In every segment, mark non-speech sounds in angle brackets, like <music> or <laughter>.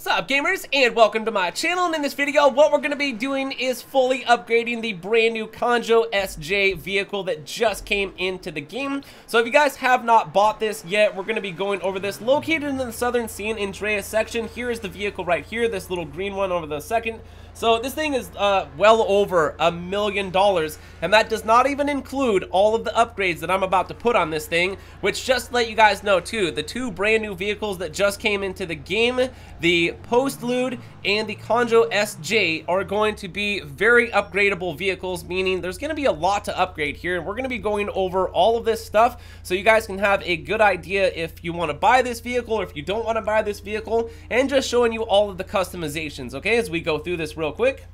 What's up gamers and welcome to my channel and in this video what we're going to be doing is fully upgrading the brand new Kanjo SJ vehicle that just came into the game. So if you guys have not bought this yet we're going to be going over this located in the southern San Andreas section. Here is the vehicle right here this little green one over the second. So this thing is uh, well over a million dollars, and that does not even include all of the upgrades that I'm about to put on this thing, which just let you guys know too, the two brand new vehicles that just came into the game, the Postlude and the Kanjo SJ are going to be very upgradable vehicles, meaning there's going to be a lot to upgrade here, and we're going to be going over all of this stuff so you guys can have a good idea if you want to buy this vehicle or if you don't want to buy this vehicle, and just showing you all of the customizations, okay, as we go through this real quick.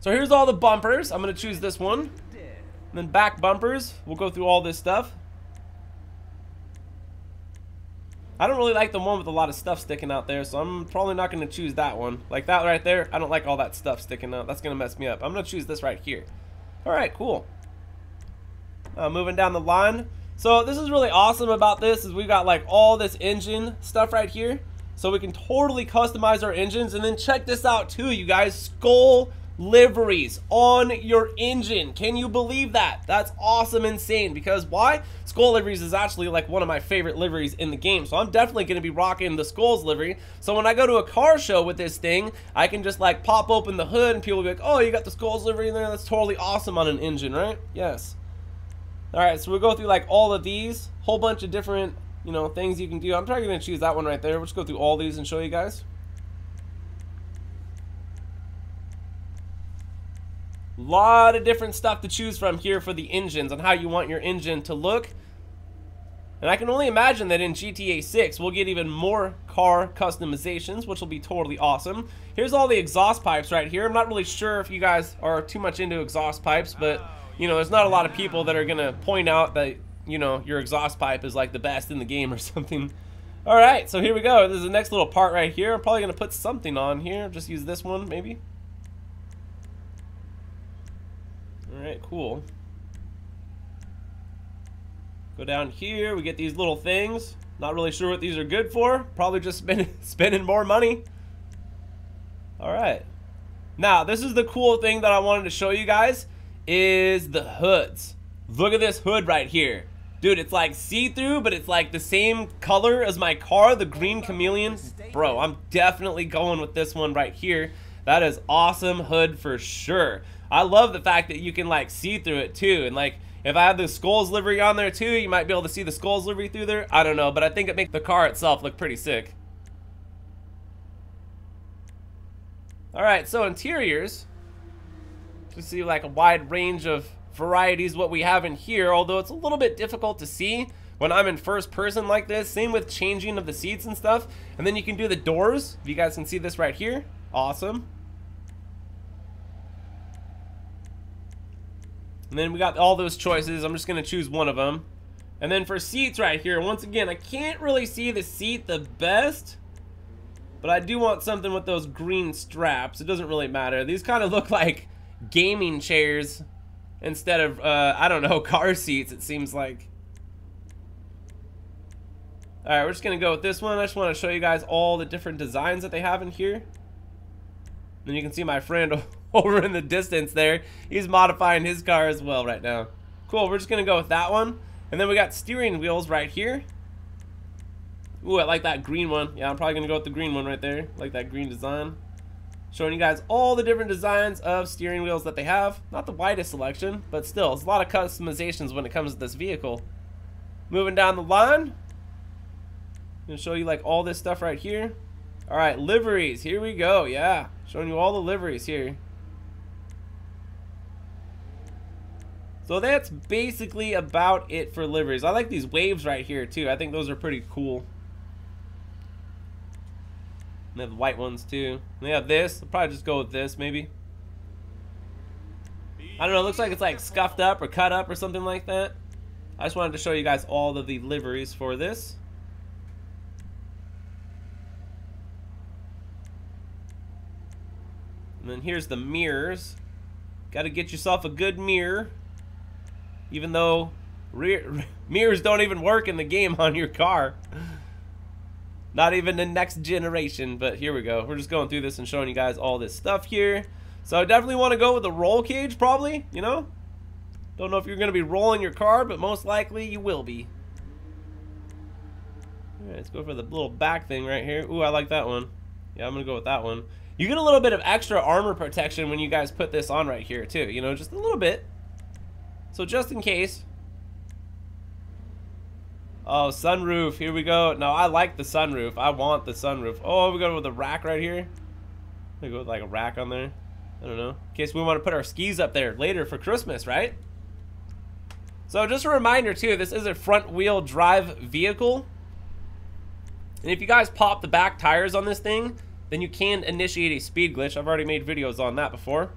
So here's all the bumpers. I'm going to choose this one. And then back bumpers. We'll go through all this stuff. I don't really like the one with a lot of stuff sticking out there, so I'm probably not going to choose that one. Like that right there, I don't like all that stuff sticking out. That's going to mess me up. I'm going to choose this right here. Alright, cool. Uh, moving down the line. So this is really awesome about this is we've got like all this engine stuff right here. So we can totally customize our engines. And then check this out too, you guys. Skull liveries on your engine. Can you believe that? That's awesome insane because why? Skull liveries is actually like one of my favorite liveries in the game. So I'm definitely going to be rocking the Skulls livery. So when I go to a car show with this thing, I can just like pop open the hood and people will be like, oh, you got the Skulls livery in there? That's totally awesome on an engine, right? Yes. All right, so we'll go through like all of these, whole bunch of different, you know, things you can do. I'm probably going to choose that one right there. We'll just go through all these and show you guys. Lot of different stuff to choose from here for the engines and how you want your engine to look. And I can only imagine that in GTA 6, we'll get even more car customizations, which will be totally awesome. Here's all the exhaust pipes right here. I'm not really sure if you guys are too much into exhaust pipes, but, you know, there's not a lot of people that are going to point out that, you know, your exhaust pipe is like the best in the game or <laughs> something. All right, so here we go. This is the next little part right here. I'm probably going to put something on here. Just use this one, maybe. Alright, cool. Go down here, we get these little things. Not really sure what these are good for. Probably just spend, <laughs> spending more money. Alright. Now, this is the cool thing that I wanted to show you guys, is the hoods. Look at this hood right here. Dude, it's like see-through, but it's like the same color as my car, the green chameleon. Bro, I'm definitely going with this one right here. That is awesome hood for sure. I love the fact that you can like see through it too. And like if I have the Skulls livery on there too, you might be able to see the Skulls livery through there. I don't know, but I think it makes the car itself look pretty sick. All right, so interiors. To see like a wide range of varieties what we have in here, although it's a little bit difficult to see when I'm in first person like this. Same with changing of the seats and stuff. And then you can do the doors. If you guys can see this right here. Awesome. And then we got all those choices. I'm just going to choose one of them. And then for seats right here, once again, I can't really see the seat the best. But I do want something with those green straps. It doesn't really matter. These kind of look like gaming chairs instead of, uh, I don't know, <laughs> car seats, it seems like. Alright, we're just going to go with this one. I just want to show you guys all the different designs that they have in here. Then you can see my friend <laughs> over in the distance there. He's modifying his car as well right now. Cool, we're just going to go with that one. And then we got steering wheels right here. Ooh, I like that green one. Yeah, I'm probably going to go with the green one right there. like that green design. Showing you guys all the different designs of steering wheels that they have. Not the widest selection, but still, it's a lot of customizations when it comes to this vehicle. Moving down the line. I'm going to show you like all this stuff right here. All right, liveries. Here we go. Yeah, showing you all the liveries here. So that's basically about it for liveries. I like these waves right here too. I think those are pretty cool. And they have the white ones too. And they have this. I'll probably just go with this maybe. I don't know. It looks like it's like scuffed up or cut up or something like that. I just wanted to show you guys all of the liveries for this. And then here's the mirrors. Got to get yourself a good mirror. Even though rear, <laughs> mirrors don't even work in the game on your car. Not even the next generation, but here we go. We're just going through this and showing you guys all this stuff here. So I definitely want to go with the roll cage, probably, you know? Don't know if you're going to be rolling your car, but most likely you will be. Alright, let's go for the little back thing right here. Ooh, I like that one. Yeah, I'm going to go with that one. You get a little bit of extra armor protection when you guys put this on right here, too. You know, just a little bit. So just in case. Oh, sunroof. Here we go. No, I like the sunroof. I want the sunroof. Oh, we go with a rack right here. We go with like a rack on there. I don't know. In case we want to put our skis up there later for Christmas, right? So just a reminder too, this is a front wheel drive vehicle. And if you guys pop the back tires on this thing, then you can initiate a speed glitch. I've already made videos on that before.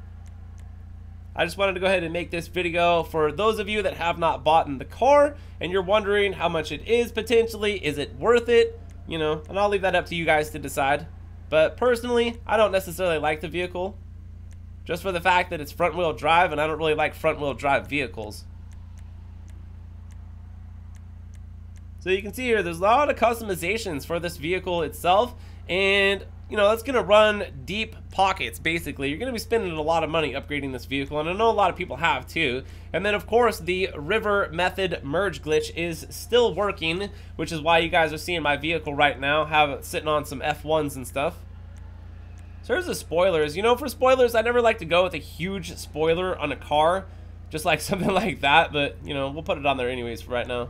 I just wanted to go ahead and make this video for those of you that have not bought in the car and you're wondering how much it is potentially. Is it worth it? You know, and I'll leave that up to you guys to decide. But personally, I don't necessarily like the vehicle. Just for the fact that it's front wheel drive and I don't really like front wheel drive vehicles. So you can see here, there's a lot of customizations for this vehicle itself. And, you know, that's going to run deep pockets, basically. You're going to be spending a lot of money upgrading this vehicle. And I know a lot of people have, too. And then, of course, the river method merge glitch is still working, which is why you guys are seeing my vehicle right now, have it sitting on some F1s and stuff. So here's the spoilers. You know, for spoilers, I never like to go with a huge spoiler on a car. Just like <laughs> something like that. But, you know, we'll put it on there anyways for right now.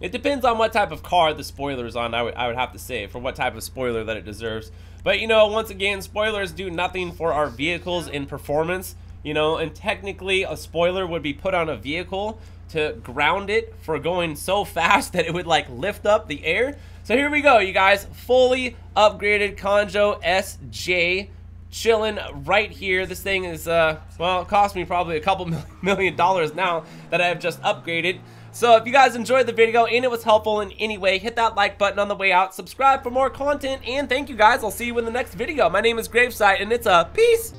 It depends on what type of car the spoiler is on, I would, I would have to say, for what type of spoiler that it deserves. But, you know, once again, spoilers do nothing for our vehicles in performance, you know, and technically a spoiler would be put on a vehicle to ground it for going so fast <laughs> that it would, like, lift up the air. So here we go, you guys. Fully upgraded Kanjo SJ chilling right here. This thing is, uh, well, it cost me probably a couple <laughs> million dollars now that I have just upgraded. So if you guys enjoyed the video and it was helpful in any way, hit that like button on the way out, subscribe for more content, and thank you guys. I'll see you in the next video. My name is Gravesight, and it's a peace.